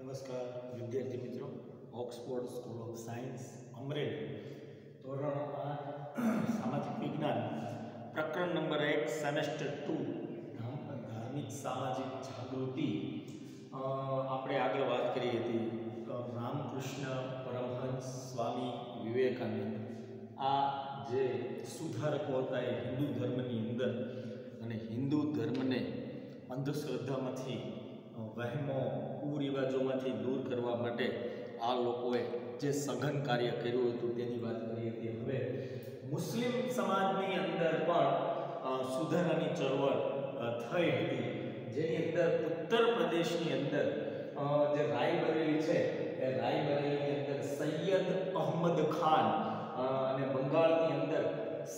નમસ્કાર, વિદ્યાર્થી મિત્રો. Oxford school of science Amreli. ધોરણ આઠ, સામાજિક વિજ્ઞાન. પ્રકરણ નંબર એક સેમેસ્ટર ટુ ધાર્મિક, સામાજિક જાગૃતિ. આપણે આગળ વાત કરી હતી. રામકૃષ્ણ પરમહંસ સ્વામી વિવેકાનંદ. આ જે સુધારકો હતા એ હિન્દુ ધર્મની અંદર અને હિન્દુ ધર્મને અંધશ્રદ્ધામાંથી વહેમો કુરિવાજોમાંથી દૂર કરવા માટે આ લોકોએ જે સઘન કાર્ય કર્યું હતું તેની વાત કરી હતી હવે મુસ્લિમ સમાજની અંદર પણ સુધારાની ચળવળ થઈ હતી. જેની અંદર ઉત્તર પ્રદેશની અંદર જે રાયબરેલી છે, એ રાયબરેલીની અંદર સૈયદ અહમદ ખાન અને બંગાળની અંદર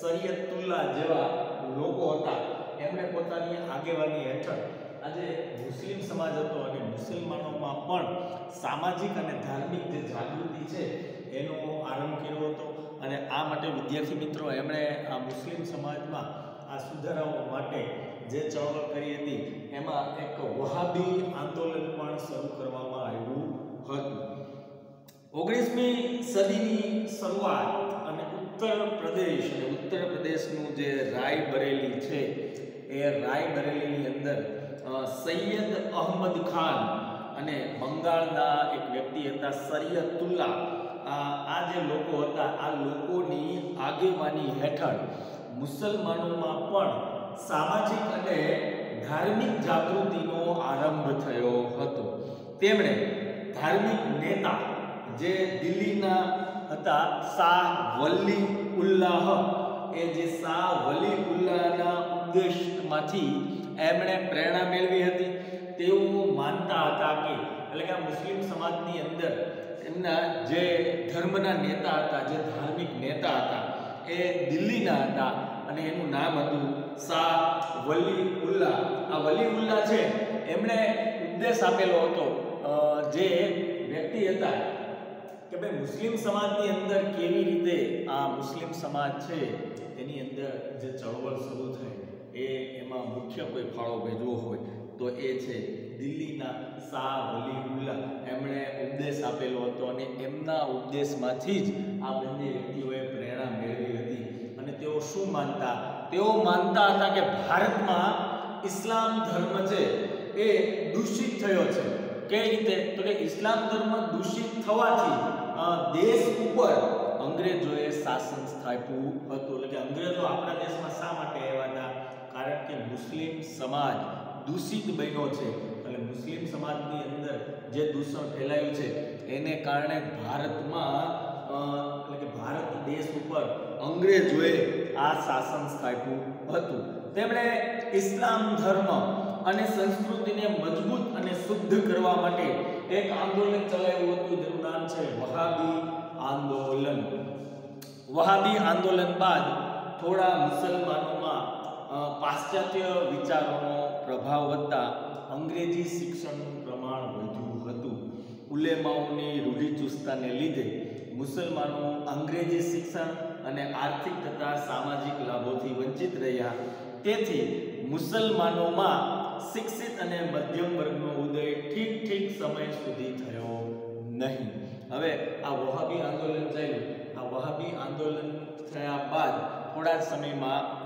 સૈયદુલ્લા જેવા લોકો હતા. એમણે પોતાની આગેવાની હેઠળ આજે મુસ્લિમ સમાજ હતો અને મુસલમાનોમાં પણ સામાજિક અને ધાર્મિક જે જાગૃતિ છે એનો આરંભ કર્યો હતો. અને આ માટે વિદ્યાર્થી મિત્રો એમણે આ મુસ્લિમ સમાજમાં આ સુધારાઓ માટે જે ચળવળ કરી હતી એમાં એક વહાબી આંદોલન પણ શરૂ કરવામાં આવ્યું હતું. ઓગણીસમી સદીની શરૂઆત અને ઉત્તર પ્રદેશ ઉત્તર પ્રદેશનું જે રાયબરેલી છે એ રાયબરેલીની અંદર અ, સૈયદ અહમદ ખાન અને બંગાળના એક વ્યક્તિ હતા સૈયદુલ્લા આ જે લોકો હતા, આ લોકોની આગેવાની હેઠળ મુસલમાનોમાં પણ સામાજિક અને ધાર્મિક જાગૃતિનો આરંભ થયો હતો. તેમણે ધાર્મિક નેતા જે દિલ્હીના હતા, શાહ વલ્લી ઉલ્લાહ એ જે શાહ વલી ઉલ્લાહના ઉપદેશમાંથી એમણે પ્રેરણા મેળવી હતી. તેઓ માનતા હતા કે, એટલે કે આ મુસ્લિમ સમાજની અંદર એમના જે ધર્મના નેતા હતા, જે ધાર્મિક નેતા હતા, એ દિલ્હીના હતા અને એનું નામ હતું શાહ વલી ઉલ્લાહ આ વલી ઉલ્લાહ છે, એમણે ઉપદેશ આપેલો હતો જે વ્યક્તિ હતા કે ભાઈ મુસ્લિમ સમાજની અંદર કેવી રીતે આ મુસ્લિમ સમાજ છે, એની અંદર જે ચળવળ શરૂ થઈ. એ એમાં મુખ્ય કોઈ ફાળો ભજવો હોય તો એ છે દિલ્હીના શાહ વલીઉલ્લા એમણે ઉપદેશ આપેલો હતો અને એમના ઉપદેશમાંથી જ આ બંને વ્યક્તિઓએ પ્રેરણા મેળવી હતી. અને તેઓ શું માનતા? તેઓ માનતા હતા કે ભારતમાં ઇસ્લામ ધર્મ છે એ દૂષિત થયો છે. કઈ રીતે? તો કે ઇસ્લામ ધર્મ દૂષિત થવાથી દેશ ઉપર અંગ્રેજોએ શાસન સ્થાપ્યું હતું. એટલે કે અંગ્રેજો આપણા દેશમાં શા માટે આવ્યા હતા? કારણ કે મુસ્લિમ સમાજ દૂષિત બન્યો છે. અને મુસ્લિમ સમાજની અંદર જે દૂષણ ફેલાયું છે, એને કારણે ભારતમાં એટલે કે ભારત દેશ ઉપર અંગ્રેજોએ આ શાસન સ્થાપ્યું હતું. તેમણે ઇસ્લામ ધર્મ અને સંસ્કૃતિને મજબૂત અને શુદ્ધ કરવા માટે એક આંદોલન ચલાવ્યું હતું, જેનું નામ છે વહાબી આંદોલન. વહાબી આંદોલન બાદ થોડા મુસલમાનોમાં પાશ્ચાત્ય વિચારોનો પ્રભાવ વધતા અંગ્રેજી શિક્ષણનું પ્રમાણ વધ્યું હતું. ઉલેમાઓની રૂઢિચુસ્તતાને લીધે મુસલમાનો અંગ્રેજી શિક્ષણ અને આર્થિક તથા સામાજિક લાભોથી વંચિત રહ્યા. તેથી મુસલમાનોમાં શિક્ષિત અને મધ્યમ વર્ગનો ઉદય ઠીક ઠીક સમય સુધી થયો નહીં. હવે આ વહાબી આંદોલન થયું આ વહાબી આંદોલન થયા બાદ થોડા સમયમાં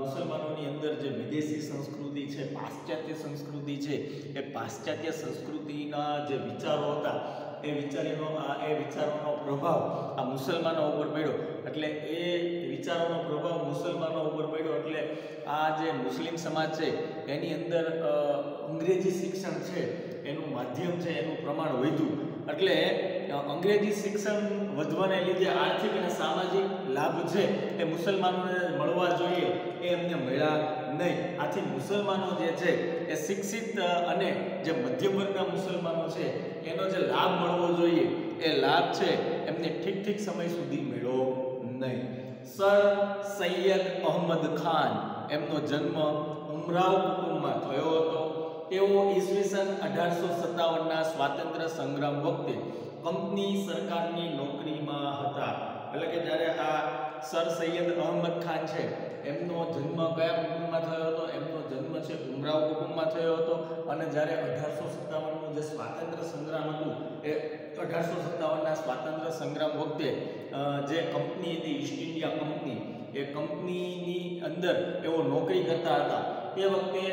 મુસલમાનોની અંદર જે વિદેશી સંસ્કૃતિ છે, પાશ્ચાત્ય સંસ્કૃતિ છે, એ પાશ્ચાત્ય સંસ્કૃતિના જે વિચારો હતા, એ વિચારીનો આ એ વિચારોનો પ્રભાવ આ મુસલમાનો ઉપર પડ્યો. એટલે એ વિચારોનો પ્રભાવ મુસલમાનો ઉપર પડ્યો. એટલે આ જે મુસ્લિમ સમાજ છે, એની અંદર અંગ્રેજી શિક્ષણ છે, એનું માધ્યમ છે, એનું પ્રમાણ વધ્યું. એટલે અંગ્રેજી શિક્ષણ વધવાને લીધે આર્થિક અને સામાજિક લાભ છે એ મુસલમાનોને મળવા જોઈએ એ એમને મળ્યા નહીં. આથી મુસલમાનો જે છે, એ શિક્ષિત અને જે મધ્યમ વર્ગના મુસલમાનો છે, એનો જે લાભ મળવો જોઈએ, એ લાભ છે એમને ઠીક ઠીક સમય સુધી મળ્યો નહીં. સર સૈયદ અહમદ ખાન, એમનો જન્મ ઉમરાવ કુટુંબમાં થયો હતો. તેઓ ઈસવીસન અઢારસો સત્તાવનના સ્વાતંત્ર્ય સંગ્રામ વખતે કંપની સરકારની નોકરીમાં હતા. સર સૈયદ અહમદ ખાન છે. એમનો જન્મ કયા કુટુંબમાં થયો હતો? એમનો જન્મ છે ઉમરાવ કુટુંબમાં થયો હતો. અને જ્યારે અઢારસો સત્તાવનનું જે સ્વાતંત્ર્ય સંગ્રામ હતું, એ અઢારસો સત્તાવનના સ્વાતંત્ર્ય સંગ્રામ વખતે જે કંપની હતી ઈસ્ટ ઇન્ડિયા કંપની, એ કંપનીની અંદર એઓ નોકરી કરતા હતા. તે વખતે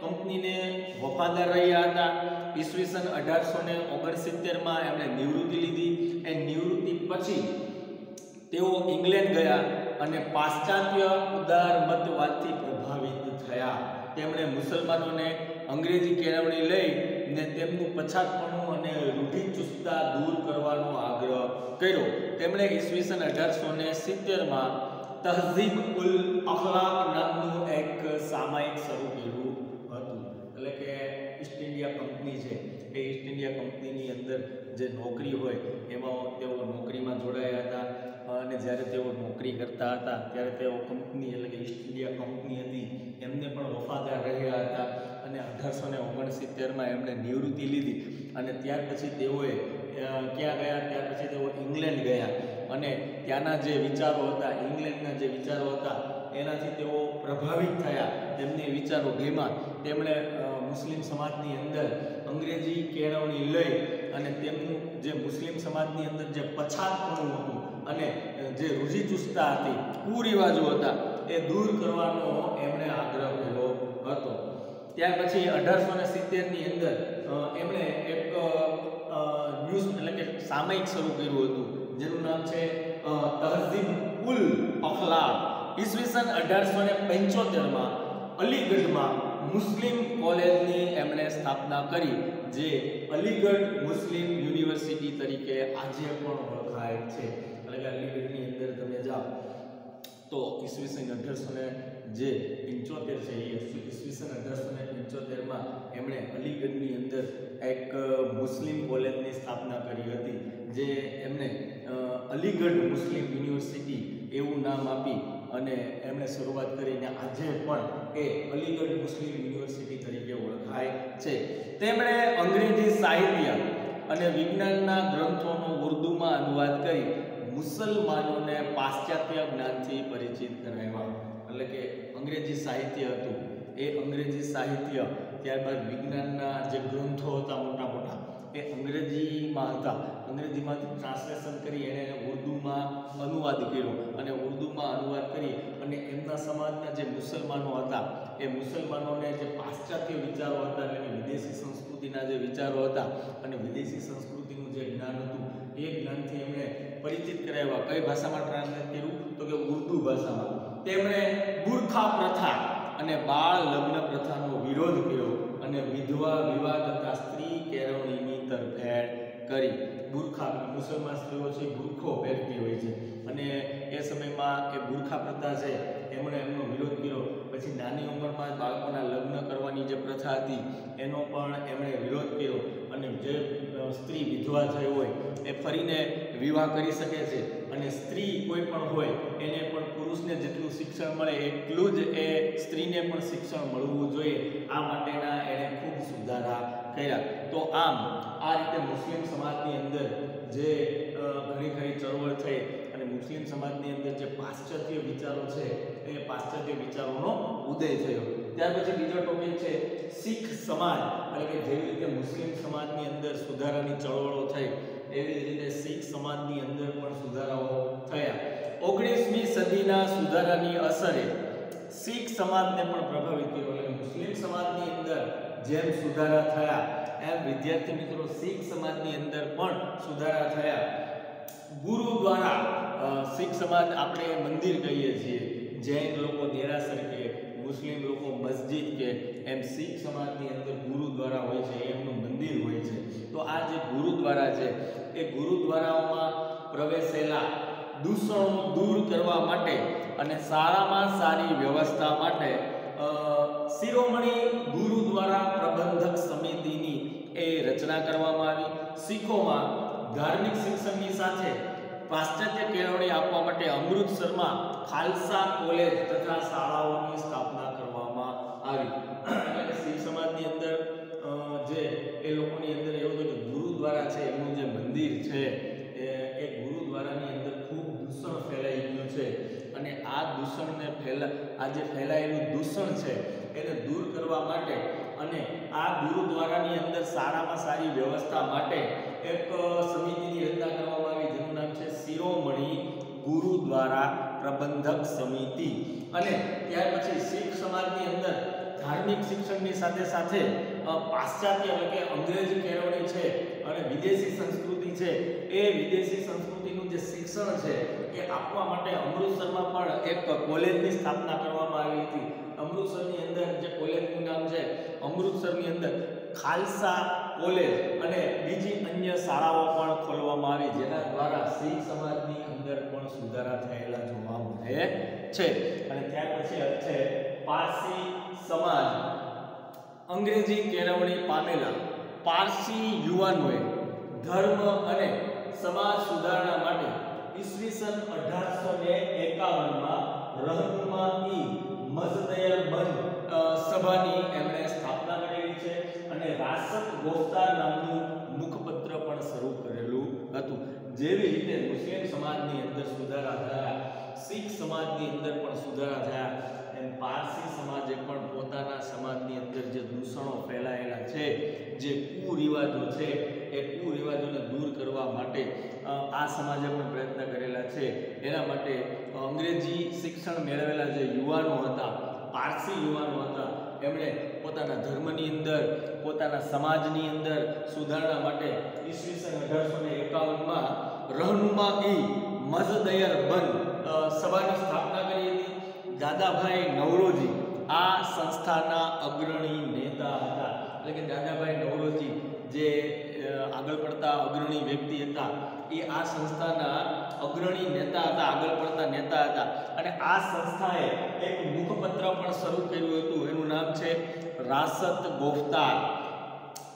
કંપનીને વફાદાર રહ્યા હતા. ઈસવીસન અઢારસો ને ઓગણસિત્તેરમાં એમણે નિવૃત્તિ લીધી. એ નિવૃત્તિ પછી તેઓ ઇંગ્લેન્ડ ગયા અને પાશ્ચાત્ય ઉદારમતવાદથી પ્રભાવિત થયા. તેમણે મુસલમાનોને અંગ્રેજી કેળવણી લઈ ને તેમનું પછાતપણું અને રૂઢિચુસ્તતા દૂર કરવાનો આગ્રહ કર્યો. તેમણે ઈસવીસન અઢારસો ને સિત્તેરમાં તહઝીબ ઉલ અખલાક નામનું એક સામાયિક શરૂ કર્યું હતું. એટલે કે ઈસ્ટ ઇન્ડિયા કંપની છે. એ ઈસ્ટ ઇન્ડિયા કંપનીની અંદર જે નોકરી હોય, એમાં તેઓ નોકરીમાં જોડાયા હતા. અને જ્યારે તેઓ નોકરી કરતા હતા, ત્યારે તેઓ કંપની એટલે કે ઈસ્ટ ઇન્ડિયા કંપની હતી. એમને પણ વફાદાર રહ્યા હતા અને અઢારસો ને ઓગણસિત્તેરમાં એમણે નિવૃત્તિ લીધી. અને ત્યાર પછી તેઓએ ક્યાં ગયા? ત્યાર પછી તેઓ ઇંગ્લેન્ડ ગયા. અને ત્યાંના જે વિચારો હતા, ઇંગ્લેન્ડના જે વિચારો હતા, એનાથી તેઓ પ્રભાવિત થયા. તેમને વિચારો ગેમાં તેમણે મુસ્લિમ સમાજની અંદર અંગ્રેજી કેળવણી લઈ અને તેમનું જે મુસ્લિમ સમાજની અંદર જે પછાતપણું હતું અને જે રૂઢિચુસ્તતા હતી, કુરિવાજો હતા, એ દૂર કરવાનો એમણે આગ્રહ કર્યો હતો. ત્યાર પછી અઢારસો ને સિત્તેરની અંદર એમણે એક ન્યૂઝ એટલે કે સામયિક શરૂ કર્યું હતું, જેનું નામ છે તહઝીબ ઉલ અખલાક. ઈસવીસન અઢારસો ને પંચોતેરમાં અલીગઢમાં મુસ્લિમ કોલેજની એમણે સ્થાપના કરી, જે અલીગઢ મુસ્લિમ યુનિવર્સિટી તરીકે આજે પણ ઓળખાય છે. એટલે કે અંદર તમે જાઓ, તો ઈસવીસન અઢારસો ને જે પંચોતેર છે, એ ઈસવીસન અઢારસો ને પંચોતેરમાં એમણે અલીગઢની અંદર એક મુસ્લિમ કોલેજની સ્થાપના કરી હતી, જે એમણે અલીગઢ મુસ્લિમ યુનિવર્સિટી એવું નામ આપી અને એમણે શરૂઆત કરીને આજે પણ એ અલીગઢ મુસ્લિમ યુનિવર્સિટી તરીકે ઓળખાય છે. તેમણે અંગ્રેજી સાહિત્ય અને વિજ્ઞાનના ગ્રંથોનો ઉર્દુમાં અનુવાદ કરી મુસલમાનોને પાશ્ચાત્ય જ્ઞાનથી પરિચિત કરાવ્યા. એટલે કે અંગ્રેજી સાહિત્ય હતું. એ અંગ્રેજી સાહિત્ય ત્યારબાદ વિજ્ઞાનના જે ગ્રંથો હતા મોટા મોટા, એ અંગ્રેજીમાં હતા. અંગ્રેજીમાંથી ટ્રાન્સલેશન કરી એણે ઉર્દુમાં અનુવાદ કર્યો અને ઉર્દુમાં અનુવાદ કરી અને એમના સમાજના જે મુસલમાનો હતા, એ મુસલમાનોને જે પાશ્ચાત્ય વિચારો હતા કે વિદેશી સંસ્કૃતિના જે વિચારો હતા અને વિદેશી સંસ્કૃતિનું જે જ્ઞાન હતું એ જ્ઞાનથી એમણે પરિચિત કરાવ્યા કઈ ભાષામાં ટ્રાન્સલેટ કર્યું? તો કે ઉર્દુ ભાષામાં. તેમણે ગુરખા પ્રથા અને બાળ લગ્ન પ્રથાનો વિરોધ કર્યો અને વિધવા વિવાહ તથા સ્ત્રી કેળવણીની તરફેણ કરી. બુરખા મુસલમાન સ્ત્રીઓ છે, બુરખો પહેરતી હોય છે. અને એ સમયમાં એ બુરખા પ્રથા છે, એમણે એમનો વિરોધ કર્યો. પછી નાની ઉંમરમાં જ બાળકોના લગ્ન કરવાની જે પ્રથા હતી, એનો પણ એમણે વિરોધ કર્યો. અને જે સ્ત્રી વિધવા થઈ હોય, એ ફરીને વિવાહ કરી શકે છે. અને સ્ત્રી કોઈ પણ હોય, એને પણ પુરુષને જેટલું શિક્ષણ મળે, એટલું જ એ સ્ત્રીને પણ શિક્ષણ મળવું જોઈએ. આ માટેના એણે ખૂબ સુધારા કર્યા. તો આમ, આ રીતે મુસ્લિમ સમાજની અંદર જે ઘણી ઘણી ચળવળ થઈ અને મુસ્લિમ સમાજની અંદર જે પાશ્ચાત્ય વિચારો છે, એ પાશ્ચાત્ય વિચારોનો ઉદય થયો. ત્યાર પછી બીજો ટોપિક છે શીખ સમાજ. એટલે કે જેવી રીતે મુસ્લિમ સમાજની અંદર સુધારાની ચળવળો થઈ, એવી રીતે શીખ સમાજની અંદર પણ સુધારાઓ થયા. ઓગણીસમી સદીના સુધારાની અસરે શીખ સમાજને પણ પ્રભાવિત કર્યો એટલે મુસ્લિમ સમાજની અંદર જેમ સુધારા થયા, એમ વિદ્યાર્થી મિત્રો શીખ સમાજની અંદર પણ સુધારા થયા. ગુરુ દ્વારા શીખ સમાજ આપણે મંદિર કહીએ છીએ. જૈન લોકો દેરાસર કે મુસ્લિમ લોકો મસ્જિદ કે એમ શીખ સમાજની અંદર ગુરુદ્વારા હોય છે, એમનું મંદિર હોય છે. તો આ જે ગુરુદ્વારા છે, એ ગુરુદ્વારાઓમાં પ્રવેશેલા દૂષણો દૂર કરવા માટે અને સારામાં સારી વ્યવસ્થા માટે શિરોમણી ગુરુદ્વારા પ્રબંધક સમિતિની એ રચના કરવામાં આવી. શીખોમાં ધાર્મિક શિક્ષણની સાથે પાશ્ચાત્ય કેળવણી આપવા માટે અમૃતસરમાં ખાલસા કોલેજ તથા શાળાઓની સ્થાપના કરવામાં આવી. એટલે કે શીખ સમાજની અંદર જે એ લોકોની અંદર એવું છે કે ગુરુદ્વારા છે, એમનું જે મંદિર છે, એ ગુરુદ્વારાની અંદર ખૂબ દૂષણ ફેલાઈ ગયું છે. અને આ દૂષણને ફેલા, આ જે ફેલાયેલું દૂષણ છે, એને દૂર કરવા માટે અને આ ગુરુદ્વારાની અંદર સારામાં સારી વ્યવસ્થા માટે એક સમિતિની રચના કરવામાં આવી, જેનું નામ છે શિરોમણી ગુરુદ્વારા પ્રબંધક સમિતિ. અને ત્યાર પછી શીખ સમાજની અંદર ધાર્મિક શિક્ષણની સાથે સાથે પાશ્ચાત્ય એટલે કે અંગ્રેજી કેળવણી છે અને વિદેશી સંસ્કૃતિ છે. એ વિદેશી સંસ્કૃતિનું જે શિક્ષણ છે એ આપવા માટે અમૃતસરમાં પણ એક કોલેજની સ્થાપના કરવામાં આવી હતી. અમૃતસરની અંદર જે કોલેજનું નામ છે, અમૃતસરની અંદર ખાલસા કોલેજ અને બીજી અન્ય શાળાઓ પણ ખોલવામાં આવી, જેના દ્વારા શીખ સમાજની અંદર પણ સુધારા થયેલા જોવા મળે છે. અને ત્યાર પછી છે પારસી સમાજ. અંગ્રેજી કેળવણી પામેલા પારસી યુવાનોએ ધર્મ અને સમાજ સુધારણા માટે ઈસવીસન અઢારસો ને એકાવનમાં રહનુમા ઈ મઝદયર બંધ સભાની એમણે અને વાસક ગોફતાર નામનું મુખપત્ર પણ શરૂ કરેલું હતું. જેવી રીતે મુસ્લિમ સમાજની અંદર સુધારા થયા, શીખ સમાજની અંદર પણ સુધારા થયા, એમ પારસી સમાજે પણ પોતાના સમાજની અંદર જે દૂષણો ફેલાયેલા છે, જે કુરિવાજો છે, એ કુરિવાજોને દૂર કરવા માટે આ સમાજે પણ પ્રયત્ન કરેલા છે. એના માટે અંગ્રેજી શિક્ષણ મેળવેલા જે યુવાનો હતા, પારસી યુવાનો હતા એમણે પોતાના ધર્મની અંદર, પોતાના સમાજની અંદર સુધારણા માટે ઈસવીસન અઢારસો ને એકાવનમાં રહનુમા ઈ મઝદયર બંધ સભાની સ્થાપના કરી હતી. દાદાભાઈ નવરોજી આ સંસ્થાના અગ્રણી નેતા હતા. એટલે કે દાદાભાઈ નવરોજી જે આગળ પડતા અગ્રણી વ્યક્તિ હતા, એ આ સંસ્થાના અગ્રણી નેતા હતા, આગળ પડતા નેતા હતા. અને આ સંસ્થાએ એક મુખપત્ર પણ શરૂ કર્યું હતું. એનું નામ છે રાસત ગોફતાર.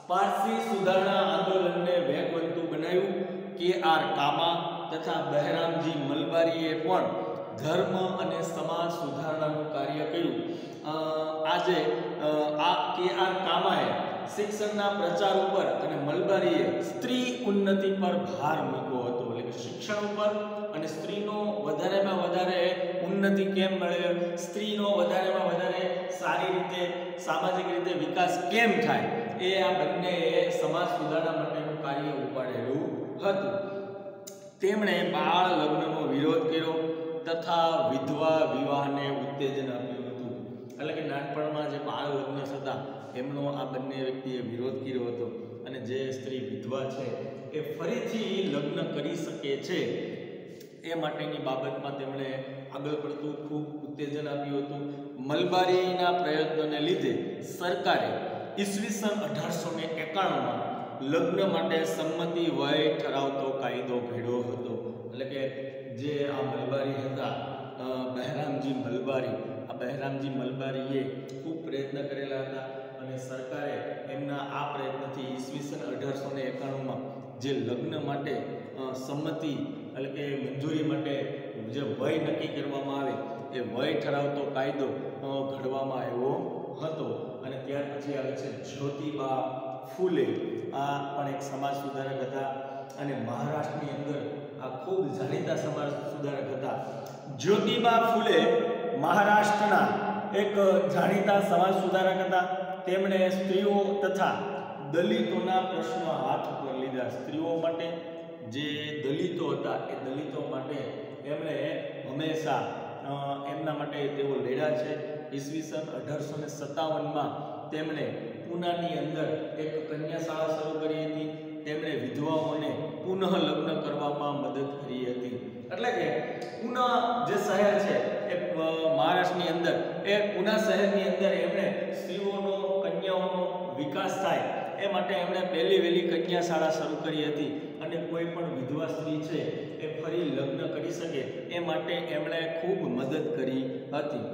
પારસી સુધારણા આંદોલનને વેગવંતું બનાવ્યું. કે આર કામા તથા બહેરામજી મલબારીએ પણ ધર્મ અને સમાજ સુધારણાનું કાર્ય કર્યું. આજે આ કે આર કામાએ શિક્ષણના પ્રચાર ઉપર અને મલબારીએ સ્ત્રી ઉન્નતિ પર ભાર મૂક્યો. શિક્ષણ ઉપર અને સ્ત્રીનો વધારેમાં વધારે ઉન્નતિ કેમ મળે? સ્ત્રીનો વધારેમાં વધારે સારી રીતે, સામાજિક રીતે વિકાસ કેમ થાય? એ આ બંને સમાજ સુધારણા માટેનું કાર્ય ઉપાડેલું હતું. તેમણે બાળ લગ્નનો વિરોધ કર્યો તથા વિધવા વિવાહને ઉત્તેજન આપ્યું હતું. એટલે કે નાનપણમાં જે બાળ લગ્ન થતા એમનો આ બંને વ્યક્તિએ વિરોધ કર્યો હતો. અને જે સ્ત્રી વિધવા છે, એ ફરીથી લગ્ન કરી શકે છે. એ માટેની બાબતમાં તેમણે આગળ પડતું ખૂબ ઉત્તેજન આપ્યું હતું. મલબારીના પ્રયત્નોને લીધે સરકારે ઈસવીસન અઢારસો ને એકાણુંમાં લગ્ન માટે સંમતિ વય ઠરાવતો કાયદો ઘડ્યો હતો. એટલે કે જે આ મલબારી હતા બહેરામજી મલબારી, આ બહેરામજી મલબારીએ ખૂબ પ્રયત્ન કરેલા હતા અને સરકારે એમના આ પ્રયત્નથી ઈસવીસન અઢારસો ને એકાણુંમાં જે લગ્ન માટે સંમતિ એટલે કે મંજૂરી માટે જે વય નક્કી કરવામાં આવે, એ વય ઠરાવતો કાયદો ઘડવામાં આવ્યો હતો. અને ત્યાર પછી આવે છે જ્યોતિબા ફૂલે. આ પણ એક સમાજ સુધારક હતા અને મહારાષ્ટ્રની અંદર આ ખૂબ જાણીતા સમાજ સુધારક હતા. જ્યોતિબા ફૂલે મહારાષ્ટ્રના એક જાણીતા સમાજ સુધારક હતા. તેમણે સ્ત્રીઓ તથા દલિતોના પ્રશ્નો હાથ ઉપર લીધા. સ્ત્રીઓ માટે જે દલિતો હતા, એ દલિતો માટે એમણે હંમેશા એમના માટે તેઓ લડ્યા છે. ઈસવીસન અઢારસો ને સત્તાવનમાં તેમણે પૂનાની અંદર એક કન્યા શાળા શરૂ કરી હતી. તેમણે વિધવાઓને પુનઃ લગ્ન કરવામાં મદદ કરી હતી. એટલે કે પુના જે શહેર છે, એ મહારાષ્ટ્રની અંદર, એ પુના શહેરની અંદર એમણે સ્ત્રીઓનો, કન્યાઓનો વિકાસ થાય, એ માટે એમણે પહેલી વહેલી કન્યા શાળા શરૂ કરી હતી. અને કોઈ પણ વિધવા સ્ત્રી છે, એ ફરી લગ્ન કરી શકે, એ માટે એમણે ખૂબ મદદ કરી હતી.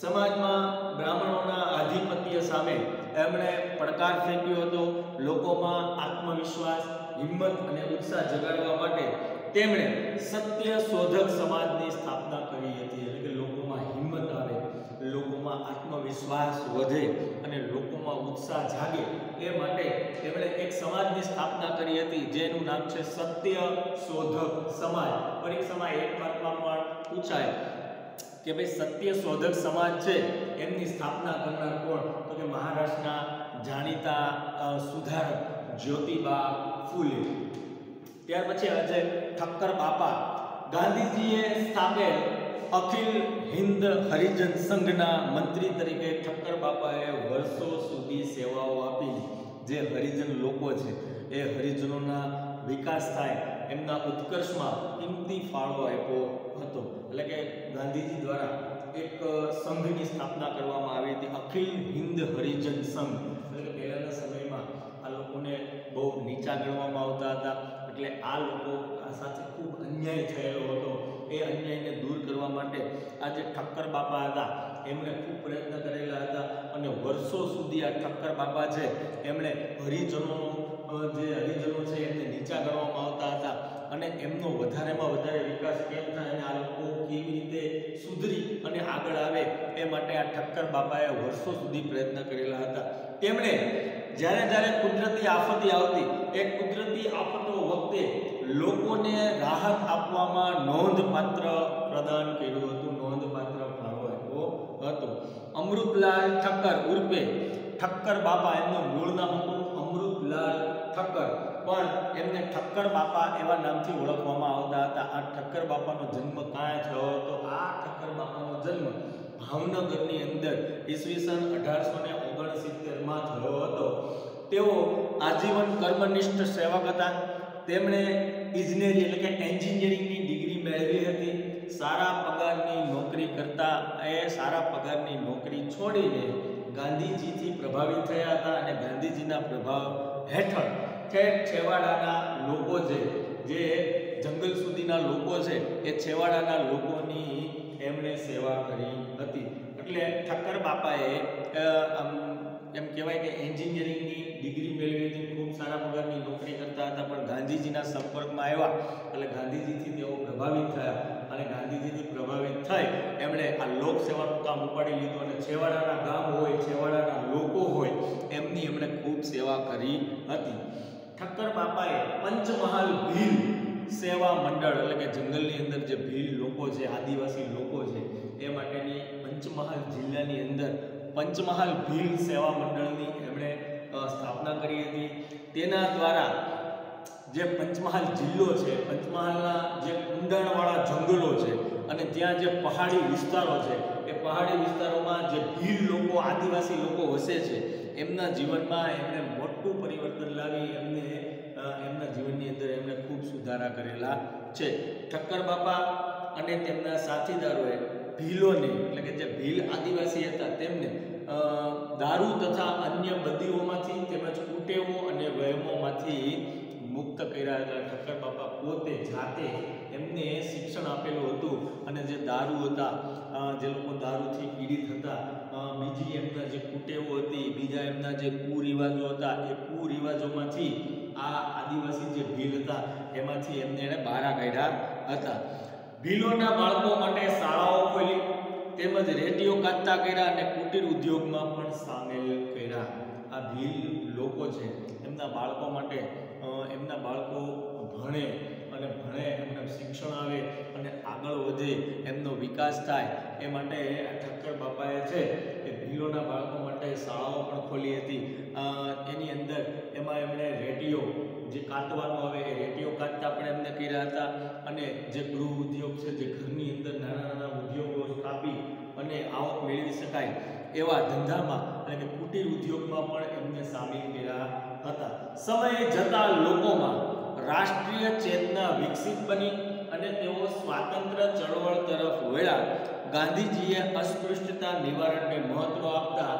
સમાજમાં બ્રાહ્મણોના આધિપત્ય સામે એમણે પડકાર ફેંક્યો હતો. લોકોમાં આત્મવિશ્વાસ, હિંમત અને ઉત્સાહ જગાડવા માટે તેમણે સત્ય શોધક સમાજની સ્થાપના કરી હતી. એટલે કે લોકોમાં હિંમત આવે, લોકોમાં આત્મવિશ્વાસ વધે અને લોકોમાં ઉત્સાહ જાગે એ માટે તેમણે એક સમાજની સ્થાપના કરી હતી, જેનું નામ છે સત્ય શોધક સમાજ. પરીક્ષામાં એક માર્કમાં પણ પૂછાય કે ભાઈ, સત્ય શોધક સમાજ છે, એમની સ્થાપના કરનાર કોણ? તો કે મહારાષ્ટ્રના જાણીતા સુધારક જ્યોતિબા ફૂલે. ત્યાર પછી છે ઠક્કર બાપા ગાંધીજીએ સ્થાપેલ અખિલ હિન્દ હરિજન સંઘના મંત્રી તરીકે ઠક્કર બાપાએ વર્ષો સુધી સેવાઓ આપી જે હરિજન લોકો છે, એ હરિજનોના વિકાસ થાય એમના ઉત્કર્ષમાં કિંમતી ફાળો આપ્યો હતો. એટલે કે ગાંધીજી દ્વારા એક સંઘની સ્થાપના કરવામાં આવી હતી, અખિલ હિન્દ હરિજન સંઘ. એટલે કે પહેલાના સમયમાં આ લોકોને બહુ નીચા ગણવામાં આવતા હતા. એટલે આ લોકો સાથે ખૂબ અન્યાય થયેલો હતો. એ અન્યાયને દૂર કરવા માટે આ જે ઠક્કર બાપા હતા. એમણે ખૂબ પ્રયત્ન કરેલા હતા અને વર્ષો સુધી આ ઠક્કર બાપા છે. એમણે હરિજનોનો જે હરિજનો છે એમને નીચા ગણવામાં આવતા હતા. અને એમનો વધારેમાં વધારે વિકાસ કેમ થાય અને આ લોકો કેવી રીતે સુધરી અને આગળ આવે એ માટે આ ઠક્કર બાપાએ વર્ષો સુધી પ્રયત્ન કરેલા હતા. તેમણે જ્યારે જ્યારે કુદરતી આફતી આવતી, એ કુદરતી આફતો વખતે લોકોને રાહત આપવામાં નોંધપાત્ર પ્રદાન કર્યું હતું, નોંધપાત્ર ફાળો આપ્યો હતો. અમૃતલાલ ઠક્કર ઉર્ફે ઠક્કર બાપા એમનું મૂળ નામ હતું અમૃતલાલ ઠક્કર. પણ એમને ઠક્કર બાપા એવા નામથી ઓળખવામાં આવતા હતા. આ ઠક્કર બાપાનો જન્મ ક્યાં થયો હતો આ ઠક્કર બાપાનો જન્મ ભાવનગરની અંદર ઈસવીસન અઢારસો ને ઓગણસિત્તેરમાં થયો હતો. તેઓ આજીવન કર્મનિષ્ઠ સેવક હતા. તેમણે ઇજનેરી એટલે કે એન્જિનિયરિંગની ડિગ્રી મેળવી હતી. સારા પગારની નોકરી કરતા એ સારા પગારની નોકરી છોડીને ગાંધીજીથી પ્રભાવિત થયા હતા અને ગાંધીજીના પ્રભાવ હેઠળ ઠેઠ છેવાડાના લોકો છે, જે જંગલ સુધીના લોકો છે, એ છેવાડાના લોકોની એમણે સેવા કરી. હતી. એટલે ઠક્કર બાપાએ એમ કહેવાય કે એન્જિનિયરિંગની ડિગ્રી મેળવી હતી. ખૂબ સારા પગારની નોકરી કરતા હતા, પણ ગાંધીજીના સંપર્કમાં આવ્યા. એટલે ગાંધીજીથી તેઓ પ્રભાવિત થયા. અને ગાંધીજીથી પ્રભાવિત થઈ, એમણે આ લોકસેવાનું કામ ઉપાડી લીધું. અને છેવાડાના ગામ હોય, છેવાડાના લોકો હોય, એમની એમણે ખૂબ સેવા કરી હતી. ઠક્કર બાપાએ પંચમહાલ ભીલ સેવા મંડળ, એટલે કે જંગલની અંદર જે ભીલ લોકો છે, આદિવાસી લોકો છે એ માટેની પંચમહાલ જિલ્લાની અંદર પંચમહાલ ભીલ સેવા મંડળની એમણે સ્થાપના કરી હતી. તેના દ્વારા જે પંચમહાલ જિલ્લો છે, પંચમહાલના જે ઊંડાણવાળા જંગલો છે અને ત્યાં જે પહાડી વિસ્તારો છે, એ પહાડી વિસ્તારોમાં જે ભીલ લોકો, આદિવાસી લોકો વસે છે, એમના જીવનમાં એમણે મોટું પરિવર્તન લાવી એમને એમના જીવનની અંદર એમણે ખૂબ સુધારા કરેલા છે. ઠક્કર બાપા અને તેમના સાથીદારોએ ભીલોને, એટલે કે જે ભીલ આદિવાસી હતા તેમને દારૂ તથા અન્ય બદીઓમાંથી તેમજ કુટેવો અને વહેમોમાંથી મુક્ત કર્યા હતા. ઠક્કર બાપા પોતે જાતે એમને શિક્ષણ આપેલું હતું અને જે દારૂ હતા જે લોકો દારૂથી પીડિત હતા બીજી એમના જે કુટેવો હતી, બીજા એમના જે કુરિવાજો હતા, એ કુરિવાજોમાંથી આ આદિવાસી જે ભીલ હતા, એમાંથી એમને એણે બારા કાઢ્યા હતા. ભીલોના બાળકો માટે શાળાઓ ખોલી તેમજ રેડિયો કાચતા કર્યા અને કુટીર ઉદ્યોગમાં પણ સામેલ કર્યા. આ ભીલ લોકો છે. એમના બાળકો માટે એમના બાળકો ભણે અને ભણે, એમને શિક્ષણ આવે અને આગળ વધે, એમનો વિકાસ થાય. એ માટે ઠક્કર બાપાએ છે એ ભીલોના બાળકો માટે શાળાઓ પણ ખોલી હતી. એની અંદર એમાં એમણે રેડિયો જે કાતવાનું આવે એ રેડિયો કાતતા પણ એમને કર્યા હતા. અને જે ગૃહ ઉદ્યોગ છે, જે ઘરની અંદર નાના નાના ઉદ્યોગો સ્થાપી અને આવક મેળવી શકાય એવા ધંધામાં, એટલે કે કુટીર ઉદ્યોગમાં પણ એમને સામેલ કર્યા હતા. સમય જતા લોકોમાં રાષ્ટ્રીય ચેતના વિકસિત બની અને તેઓ સ્વાતંત્ર્ય ચળવળ તરફ વળ્યા. ગાંધીજીએ અસ્પૃશ્યતા નિવારણને મહત્વ આપતા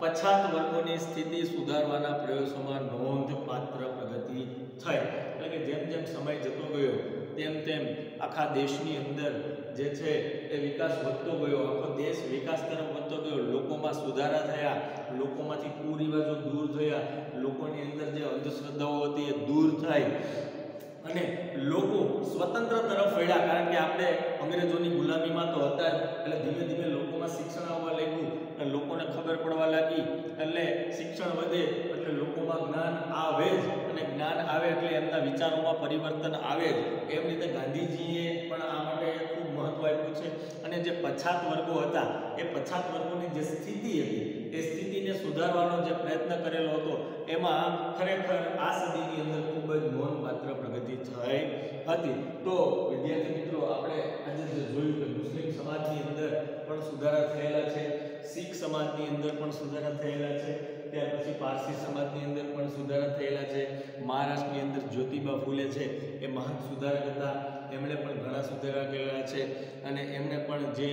પછાત વર્ગોની સ્થિતિ સુધારવાના પ્રયાસોમાં નોંધપાત્ર પ્રગતિ થઈ. એટલે કે જેમ જેમ સમય જતો ગયો, તેમ તેમ આખા દેશની અંદર જે છે એ વિકાસ વધતો ગયો. આખો દેશ વિકાસ તરફ વધતો ગયો. લોકોમાં સુધારા થયા, લોકોમાંથી કુરિવાજો દૂર થયા, લોકોની અંદર જે અંધશ્રદ્ધાઓ હતી એ દૂર થઈ. અને લોકો સ્વતંત્ર તરફ વળ્યા, કારણ કે આપણે અંગ્રેજોની ગુલામીમાં તો હતા જ. એટલે ધીમે ધીમે લોકોમાં શિક્ષણ આવવા લાગ્યું અને લોકોને ખબર પડવા લાગી. એટલે શિક્ષણ વધે, એટલે લોકોમાં જ્ઞાન આવે જ અને જ્ઞાન આવે એટલે એમના વિચારોમાં પરિવર્તન આવે જ. એમ રીતે ગાંધીજીએ પણ આ માટે આપ્યું છે અને જે પછાત વર્ગો હતા, એ પછાત વર્ગોની જે સ્થિતિ હતી, એ સ્થિતિને સુધારવાનો જે પ્રયત્ન કરેલો હતો, એમાં ખરેખર આ સદીની અંદર ખૂબ જ નોંધપાત્ર પ્રગતિ થઈ હતી. તો વિદ્યાર્થી મિત્રો, આપણે આજે જે જોયું કે મુસ્લિમ સમાજની અંદર પણ સુધારા થયેલા છે, શીખ સમાજની અંદર પણ સુધારા થયેલા છે ત્યાર પછી પારસી સમાજની અંદર પણ સુધારા થયેલા છે. મહારાષ્ટ્રની અંદર જ્યોતિબા ફૂલે છે. એ મહાન સુધારક હતા. એમણે પણ ઘણા સુધારા કરેલા છે. અને એમણે પણ જે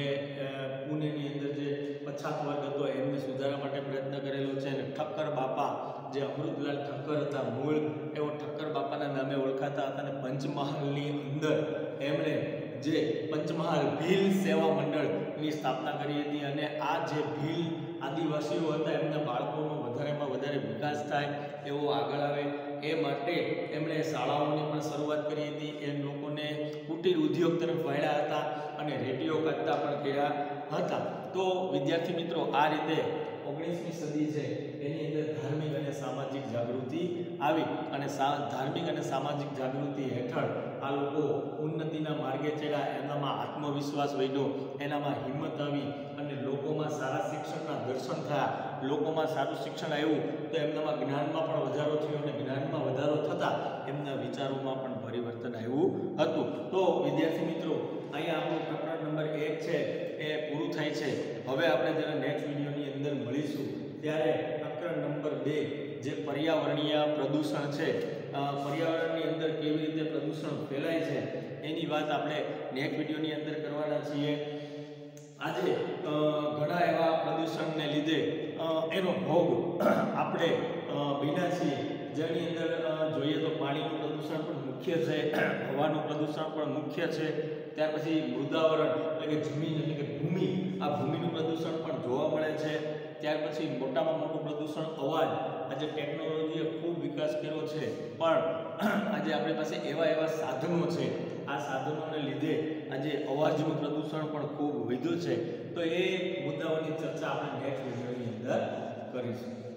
પુણેની અંદર જે પછાત વર્ગ હતો, એમને સુધારા માટે પ્રયત્ન કરેલો છે. અને ઠક્કર બાપા, જે અમૃતલાલ ઠક્કર હતા, મૂળ એવો ઠક્કર બાપાના નામે ઓળખાતા હતા. અને પંચમહાલની અંદર એમણે જે પંચમહાલ ભીલ સેવા મંડળની સ્થાપના કરી હતી. અને આ જે ભીલ આદિવાસીઓ હતા, એમના બાળકોનો વધારેમાં વધારે વિકાસ થાય એવો આગળ આવે. એ માટે એમણે શાળાઓની પણ શરૂઆત કરી હતી. એ લોકોને કુટીર ઉદ્યોગ તરફ વળ્યા હતા અને રેડિયો કરતા પણ કર્યા હતા. તો વિદ્યાર્થી મિત્રો, આ રીતે ઓગણીસમી સદી છે એની અંદર ધાર્મિક અને સામાજિક જાગૃતિ આવી અને ધાર્મિક અને સામાજિક જાગૃતિ હેઠળ આ લોકો ઉન્નતિના માર્ગે ચડ્યા. એનામાં આત્મવિશ્વાસ વધ્યો. એનામાં હિંમત આવી અને લોકોમાં સારા શિક્ષણના દર્શન થયા, લોકોમાં સારું શિક્ષણ આવ્યું, તો એમનામાં જ્ઞાનમાં પણ વધારો થયો અને જ્ઞાનમાં વધારો થતાં એમના વિચારોમાં પણ પરિવર્તન આવ્યું હતું. તો વિદ્યાર્થી મિત્રો, અહીંયા આપણું પ્રકરણ નંબર એક છે, એ પૂરું થાય છે. હવે આપણે જ્યારે નેક્સ્ટ વિડીયોની અંદર મળીશું, ત્યારે પ્રકરણ નંબર બે, જે પર્યાવરણીય પ્રદૂષણ છે પર્યાવરણની અંદર કેવી રીતે પ્રદૂષણ ફેલાય છે, એની વાત આપણે નેક્સ્ટ વિડીયોની અંદર કરવાના છીએ. આજે ઘણા એવા પ્રદૂષણને લીધે એનો ભોગ આપણે ભીના છીએ. જેની અંદર જોઈએ તો પાણીનું પ્રદૂષણ પણ મુખ્ય છે, હવાનું પ્રદૂષણ પણ મુખ્ય છે. ત્યાર પછી મૃદાવરણ, એટલે કે જમીન, એટલે કે ભૂમિ, આ ભૂમિનું પ્રદૂષણ પણ જોવા મળે છે. ત્યાર પછી મોટામાં મોટું પ્રદૂષણ અવાજ. આજે ટેકનોલોજીએ ખૂબ વિકાસ કર્યો છે. પણ આજે આપણી પાસે એવા એવા સાધનો છે. આ સાધનોને લીધે આજે અવાજનું પ્રદૂષણ પણ ખૂબ વધ્યું છે. તો એ મુદ્દાઓની ચર્ચા આપણે નેક્સ્ટ વિડીયોની અંદર કરીશું.